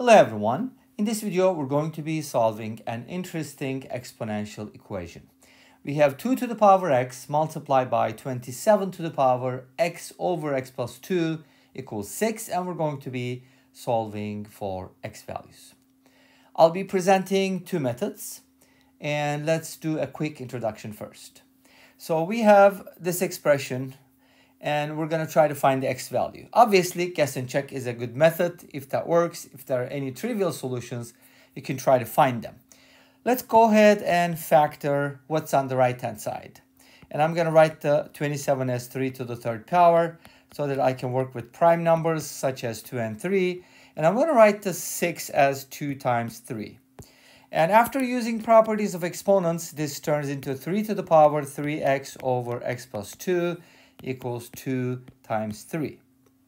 Hello everyone. In this video, we're going to be solving an interesting exponential equation. We have 2 to the power x multiplied by 27 to the power x over x plus 2 equals 6 and we're going to be solving for x values. I'll be presenting two methods and let's do a quick introduction first. So we have this expression and we're going to try to find the x value. Obviously, guess and check is a good method. If that works, if there are any trivial solutions, you can try to find them. Let's go ahead and factor what's on the right-hand side. And I'm going to write the 27 as 3 to the third power so that I can work with prime numbers such as 2 and 3. And I'm going to write the 6 as 2 times 3. And after using properties of exponents, this turns into 3 to the power 3x over x plus 2 equals 2 times 3.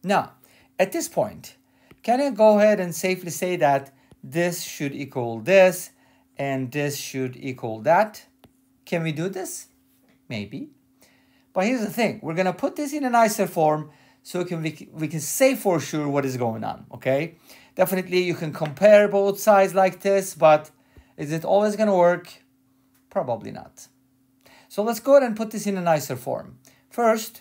Now, at this point, can I go ahead and safely say that this should equal this and this should equal that? Can we do this? Maybe. But here's the thing. We're going to put this in a nicer form so we can, we, we can say for sure what is going on, okay? Definitely you can compare both sides like this, but is it always going to work? Probably not. So let's go ahead and put this in a nicer form. First,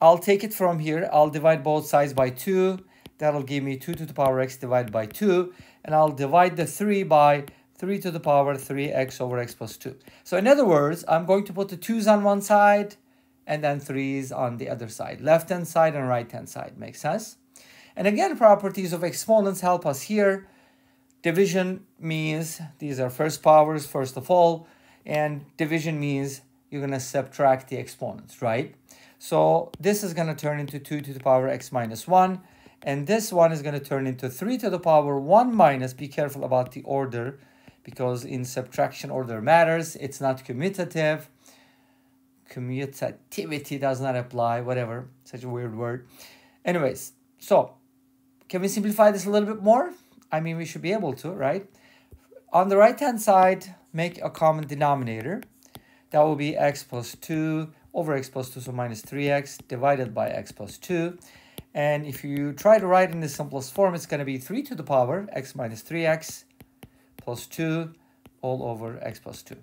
I'll take it from here. I'll divide both sides by 2. That'll give me 2 to the power x divided by 2. And I'll divide the 3 by 3 to the power 3x over x plus 2. So in other words, I'm going to put the 2's on one side and then 3's on the other side. Left-hand side and right-hand side. Makes sense? And again, properties of exponents help us here. Division means these are first powers, first of all. And division means you're going to subtract the exponents, right? So this is going to turn into 2 to the power x minus 1. And this one is going to turn into 3 to the power 1 minus. Be careful about the order because in subtraction order matters. It's not commutative. Commutativity does not apply, whatever. Such a weird word. Anyways, so can we simplify this a little bit more? I mean, we should be able to, right? On the right-hand side, make a common denominator. That will be x plus 2 over x plus 2, so minus 3x divided by x plus 2. And if you try to write in the simplest form, it's going to be 3 to the power x minus 3x plus 2 all over x plus 2.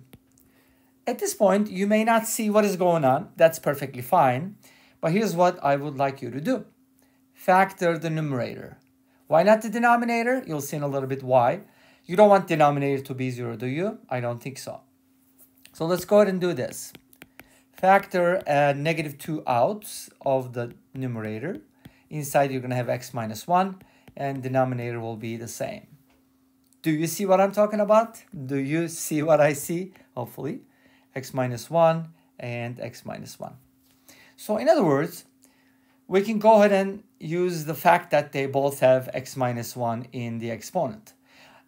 At this point, you may not see what is going on. That's perfectly fine. But here's what I would like you to do. Factor the numerator. Why not the denominator? You'll see in a little bit why. You don't want denominator to be 0, do you? I don't think so. So let's go ahead and do this. Factor a negative 2 out of the numerator. Inside you're going to have x minus 1 and denominator will be the same. Do you see what I'm talking about? Do you see what I see? Hopefully. x minus 1 and x minus 1. So in other words, we can go ahead and use the fact that they both have x minus 1 in the exponent.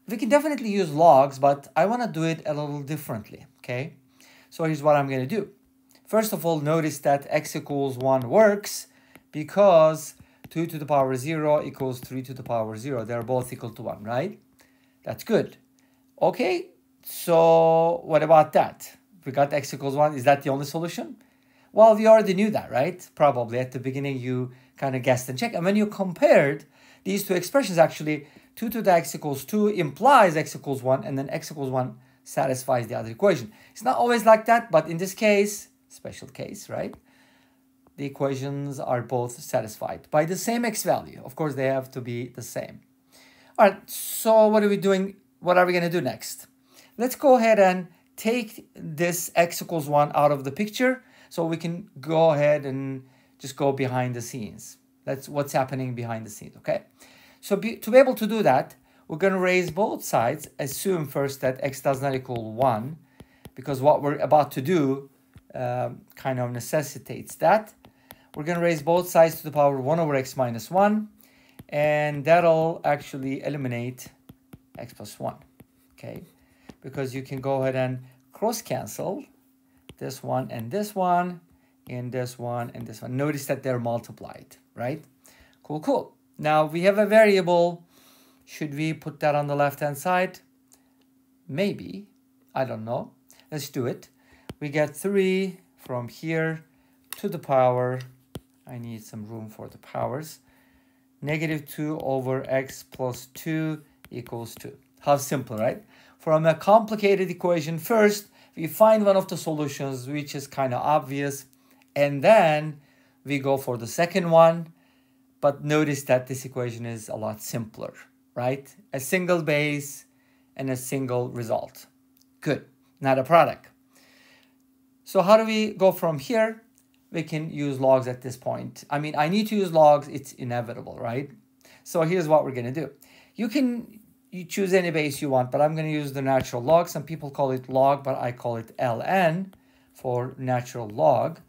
We can definitely use logs, but I want to do it a little differently, okay? So here's what I'm going to do. First of all, notice that x equals 1 works because 2 to the power 0 equals 3 to the power 0. They're both equal to 1, right? That's good. Okay, so what about that? We got x equals 1. Is that the only solution? Well, we already knew that, right? Probably at the beginning you kind of guessed and checked. And when you compared these two expressions, actually 2 to the x equals 2 implies x equals 1 and then x equals 1 satisfies the other equation. It's not always like that, but in this case, special case, right? The equations are both satisfied by the same x value. Of course, they have to be the same. All right, so what are we doing? What are we going to do next? Let's go ahead and take this x equals 1 out of the picture so we can go ahead and just go behind the scenes. That's what's happening behind the scenes, okay? So be, to be able to do that, we're going to raise both sides. Assume first that x does not equal 1 because what we're about to do um, kind of necessitates that. We're going to raise both sides to the power 1 over x minus 1 and that'll actually eliminate x plus 1 okay because you can go ahead and cross cancel this one and this one and this one and this one notice that they're multiplied right cool cool now we have a variable should we put that on the left hand side maybe I don't know let's do it we get 3 from here to the power. I need some room for the powers. Negative 2 over x plus 2 equals 2. How simple, right? From a complicated equation, first, we find one of the solutions, which is kind of obvious, and then we go for the second one, but notice that this equation is a lot simpler, right? A single base and a single result. Good, not a product. So how do we go from here? We can use logs at this point. I mean, I need to use logs. It's inevitable, right? So here's what we're going to do. You can you choose any base you want, but I'm going to use the natural log. Some people call it log, but I call it ln for natural log.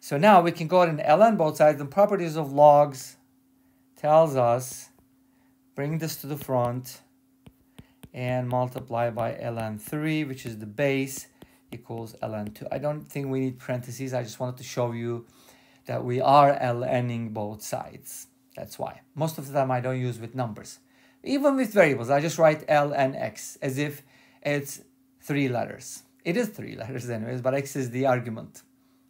So now we can go ahead and ln both sides. The properties of logs tells us, bring this to the front and multiply by ln3, which is the base, equals ln2. I don't think we need parentheses. I just wanted to show you that we are lning both sides. That's why. Most of the time I don't use with numbers. Even with variables, I just write L and X as if it's three letters. It is three letters anyways, but X is the argument.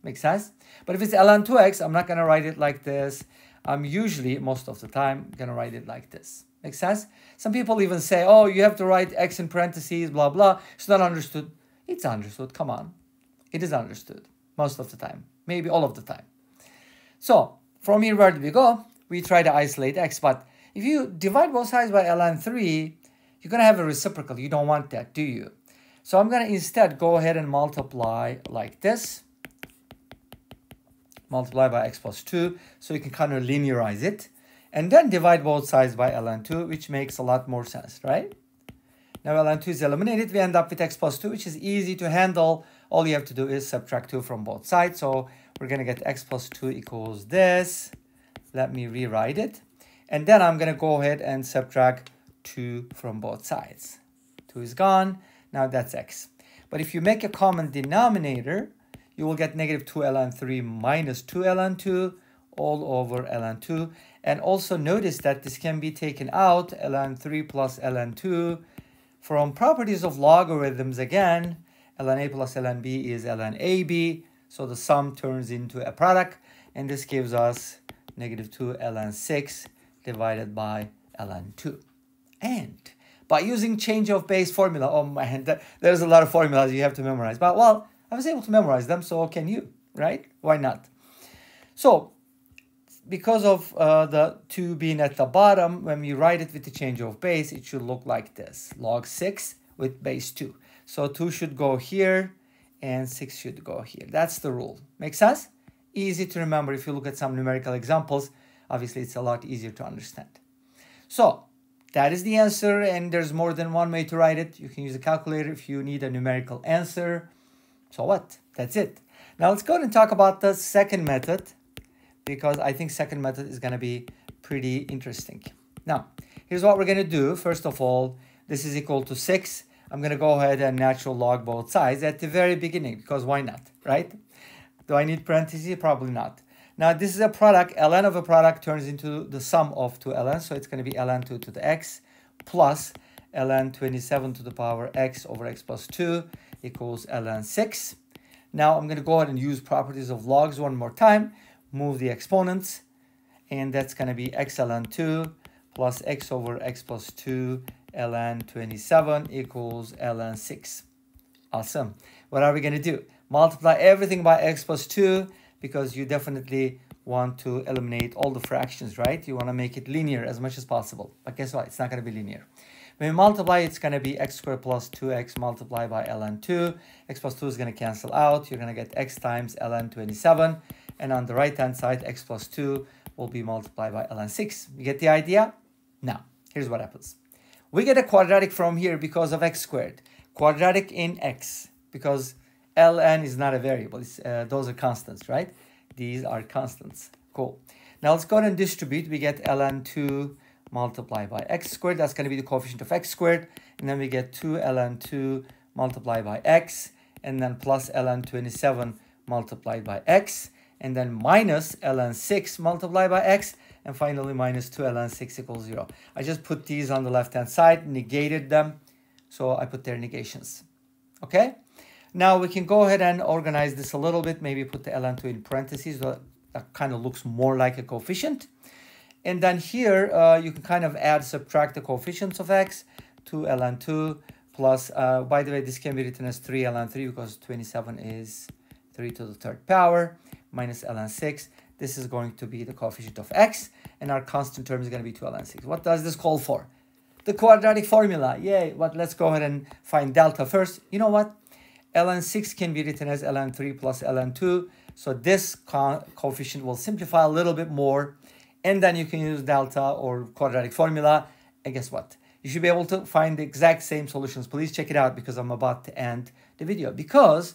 Makes sense? But if it's ln 2x, I'm not going to write it like this. I'm usually, most of the time, going to write it like this. Make sense? Some people even say, oh, you have to write x in parentheses, blah, blah. It's not understood. It's understood. Come on. It is understood most of the time. Maybe all of the time. So from here, where do we go? We try to isolate x, but if you divide both sides by ln 3, you're going to have a reciprocal. You don't want that, do you? So I'm going to instead go ahead and multiply like this. Multiply by x plus 2. So you can kind of linearize it. And then divide both sides by ln 2, which makes a lot more sense, right? Now ln 2 is eliminated. We end up with x plus 2, which is easy to handle. All you have to do is subtract 2 from both sides. So we're going to get x plus 2 equals this. Let me rewrite it. And then I'm going to go ahead and subtract 2 from both sides. 2 is gone. Now that's x. But if you make a common denominator, you will get negative 2 ln 3 minus 2 ln 2 all over ln 2. And also notice that this can be taken out, ln 3 plus ln 2. From properties of logarithms again, ln a plus ln b is ln ab. So the sum turns into a product. And this gives us negative 2 ln 6 divided by ln2. And by using change of base formula, oh man, there's a lot of formulas you have to memorize. But well, I was able to memorize them, so can you, right? Why not? So because of uh, the 2 being at the bottom, when we write it with the change of base, it should look like this. Log 6 with base 2. So 2 should go here and 6 should go here. That's the rule. Make sense? Easy to remember if you look at some numerical examples obviously it's a lot easier to understand. So that is the answer and there's more than one way to write it. You can use a calculator if you need a numerical answer. So what? That's it. Now let's go and talk about the second method because I think second method is going to be pretty interesting. Now, here's what we're going to do. First of all, this is equal to 6. I'm going to go ahead and natural log both sides at the very beginning because why not, right? Do I need parentheses? Probably not. Now this is a product, ln of a product turns into the sum of two ln, so it's going to be ln2 to the x plus ln 27 to the power x over x plus 2 equals ln 6. Now I'm going to go ahead and use properties of logs one more time, move the exponents, and that's going to be x ln 2 plus x over x plus 2 ln 27 equals ln 6. Awesome. What are we going to do? Multiply everything by x plus 2 because you definitely want to eliminate all the fractions, right? You want to make it linear as much as possible. But guess what? It's not going to be linear. When we multiply, it's going to be x squared plus 2x multiplied by ln2. x plus 2 is going to cancel out. You're going to get x times ln 27. And on the right-hand side, x plus 2 will be multiplied by ln 6. You get the idea? Now, here's what happens. We get a quadratic from here because of x squared. Quadratic in x because ln is not a variable. Uh, those are constants, right? These are constants. Cool. Now let's go ahead and distribute. We get ln2 multiplied by x squared. That's going to be the coefficient of x squared. And then we get 2 ln2 multiplied by x. And then plus ln27 multiplied by x. And then minus ln6 multiplied by x. And finally minus 2 ln6 equals 0. I just put these on the left-hand side, negated them. So I put their negations. Okay? Now we can go ahead and organize this a little bit, maybe put the ln2 in parentheses, so that kind of looks more like a coefficient. And then here, uh, you can kind of add, subtract the coefficients of x to ln 2 plus, uh, by the way, this can be written as 3 ln 3 because 27 is 3 to the third power minus ln 6. This is going to be the coefficient of x, and our constant term is going to be 2 ln 6. What does this call for? The quadratic formula. Yay. But let's go ahead and find delta first. You know what? ln 6 can be written as ln 3 plus ln 2. So this co coefficient will simplify a little bit more. And then you can use delta or quadratic formula. And guess what? You should be able to find the exact same solutions. Please check it out because I'm about to end the video. Because